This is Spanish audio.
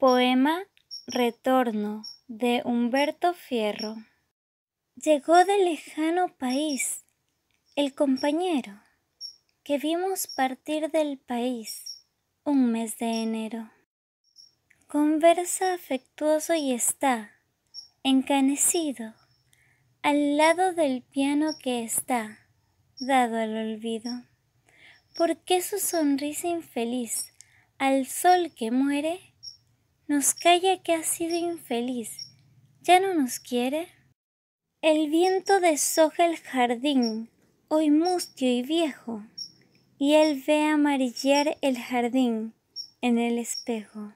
Poema Retorno de Humberto Fierro. Llegó del lejano país el compañero que vimos partir del país un mes de enero. Conversa afectuoso y está encanecido al lado del piano que está dado al olvido. ¿Por qué su sonrisa infeliz al sol que muere nos calla que ha sido infeliz, ya no nos quiere. El viento deshoja el jardín, hoy mustio y viejo, y él ve amarillar el jardín en el espejo.